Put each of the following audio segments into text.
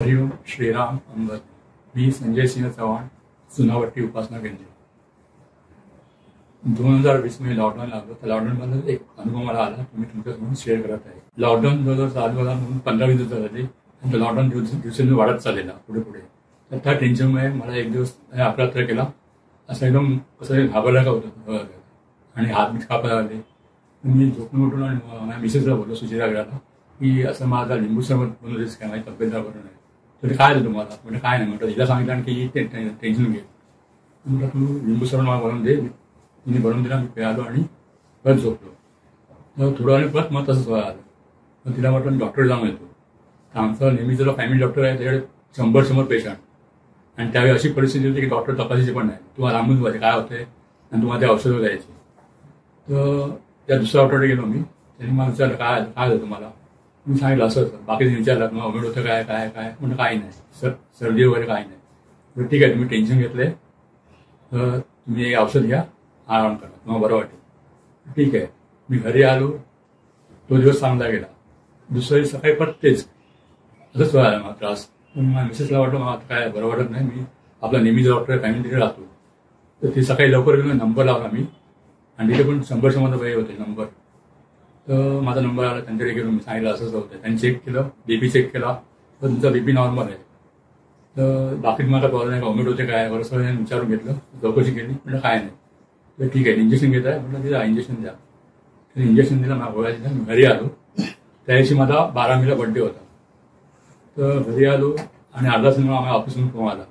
हरिओम श्रीराम अंबर मी संजय सिंह चव्हाण सुनावटी उपासना केंद्र दोन हजार वीसमध्ये लॉकडाऊन लागलं. तर लॉकडाऊन एक अनुभव मला आला. मी तुमच्यासमोर शेअर करत आहे. लॉकडाऊन जवळजवळ चालू झाला म्हणून पंधरा वीस दिवस झाले. आणि लॉकडाऊन दिवस दिवसांनी वाढत चाललेला पुढे पुढे. तर त्या टेन्शनमुळे मला एक दिवस अपरात्र केला. असं एकदम कसं घाबरला का होतं. आणि हात बीत कापायला आले मी झोपून उठून आणि मिसेसला बोललो सुचिता घराला की असं माझा लिंबू सरबत बनवलेस काय माझी तब्येत बरं नाही. तरी काय झालं तुम्हाला? म्हणजे काय नाही म्हटलं. हिला सांगितलं की टेन्शन घे म्हटलं तू लिंबू सरबत मला बनवून दे. तिने बनवून दिला मी प्यालो आणि परत झोपलो. तर थोडं वेळाने परत मग तसंच व्हायला आलं मग तिला म्हटलं मी डॉक्टर जाऊन येतो. तर आमचा नेहमी जर फॅमिली डॉक्टर आहे त्याच्याकडे शंभर शंभर पेशंट आणि त्यावेळी अशी परिस्थिती होती की डॉक्टर तपासायचे पण नाही. तुम्हाला लांबून पाहिजे काय होतंय? आणि तुम्हाला ते औषधं द्यायची. तर त्या दुसऱ्या डॉक्टरकडे गेलो मी. त्यांनी मला विचारलं काय काय झालं तुम्हाला? मी सांगितलं असं बाकीचं विचारलं मग अवघड होतं काय काय काय? म्हणलं काही नाही. सर सर्दी वगैरे काही नाही. तर ठीक आहे तुम्ही टेन्शन घेतलंय तर तुम्ही एक औषध घ्या आराम करा. मग बरं वाटेल. ठीक आहे. मी घरी आलो. तो दिवस चांगला गेला. दुसऱ्या दिवस सकाळी परत तेच. असंच व्हायला मला त्रास. पण माझ्या मिसेसला वाटलं मला आता काय बरं वाटत नाही. मी आपला नेहमी डॉक्टर फॅमिली तिथे राहतो. तर ते सकाळी लवकर गेलो नंबर लावला मी. आणि तिथे पण शंभर शंभर रुपये होते नंबर. तर माझा नंबर आला त्यांच्याकडे गेलो मी सांगितलं असंच होतं. त्यांनी चेक केलं बीपी चेक केला तर तुमचा बीपी नॉर्मल आहे. तर बाकी तुम्हाला प्रॉब्लेम नाही वॉमिट होते काय बरं सगळं विचारून घेतलं. चौकशी केली म्हणजे काय नाही. तर ठीक आहे इंजेक्शन घेत आहे म्हटलं तिला इंजेक्शन द्या. तर इंजेक्शन दिलं मला गोळ्या दिल्या मी घरी आलो. त्या दिवशी माझा बारा मेला बड्डे होता. तर घरी आलो आणि अर्धा तास आम्हाला ऑफिसमधून फोन आला.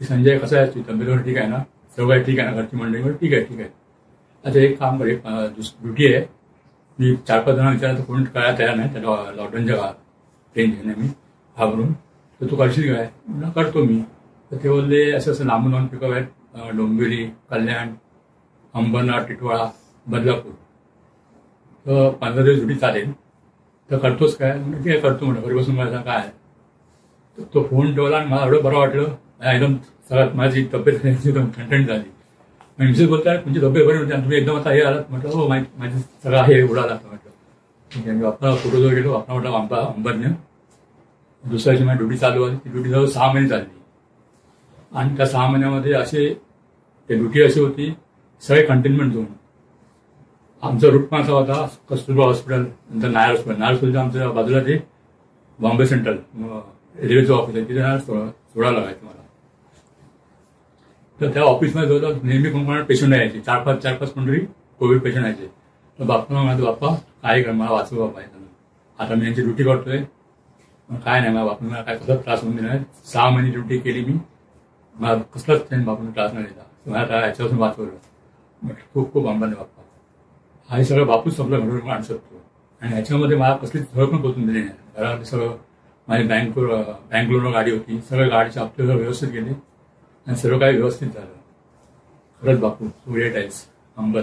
की संजय कसं आहे? तुझी तब्येत ठीक आहे ना? सगळं ठीक आहे ना? घरची मंडळी? ठीक आहे ठीक आहे. अच्छा एक काम कर एक ड्युटी आहे. मी चार पाच जणांना विचारलं कोण कळायला तयार नाही त्या लॉकडाऊनच्या काळात. टेन्शन मी घाबरून. तर तू करशील काय म्हणलं करतो मी. तर ते बोलले असं असं लांबून लांबून पिकअप आहेत. डोंबिवली कल्याण अंबरनाथ टिटवाळा बदलापूर. तर पंधरा दिवस ड्युटी चालेल. तर करतोच काय? म्हणजे काय करतो म्हणलं. घरी बसून मला काय तर तो फोन ठेवला आणि मला एवढं बरं वाटलं. एकदम सगळ्यात माझी तब्येत एकदम ठणठण झाली. मिसेस बोलताय तुमची तब्येत बरे होते आणि तुम्ही एकदम आता हे आलात. म्हटलं हो माहिती सगळं हे उडाला म्हटलं आम्ही वापरा मी आपला फोटोजवळ गेलो वापरा म्हटलं आंबा अंबरने दुसऱ्या दिवशी माझी ड्युटी चालू आली ती ड्युटी जवळ सहा महिने चालली. आणि त्या सहा महिन्यामध्ये असे ते ड्युटी अशी होती सगळे कंटेनमेंट झोन आमचा रूट असा होता कस्तुरबा हॉस्पिटल नंतर नायर हॉस्पिटल. नायर हॉस्पिटलच्या आमच्या बाजूला ते बॉम्बे सेंट्रल रेल्वेचं ऑफिस आहे तिथे सोडायला लागायचं मला. तर त्या ऑफिसमध्ये जवळजवळ नेहमी पेशंट यायचे चार पाच चार पाच कोणतरी कोविड पेशंट यायचे. तर बाप्पा म्हणतो बाप्पा काय कर मला वाचव बाप्पा आता मी यांची ड्युटी करतोय. काय नाही मला बापून मला काय कसलाच त्रास होऊन दिला सहा महिने ड्युटी केली मी. मला कसलाच त्यांनी बापून त्रास नाही दिला. मला काय याच्यापासून वाचवलं? खूप खूप अंबाने बाप्पा. हा हे सगळं बापूच आपलं घडवून आणू शकतो. आणि ह्याच्यामध्ये मला कसलीच झळ पण पोचून दिली नाही. घरामध्ये सगळं माझी बँक बँगलोरला गाडी होती. सगळं गाडीचे हप्ते व्यवस्थित गेले. आणि सर्व काही व्यवस्थित झालं. खरंच बापू सूर्य टाईल्स अंबर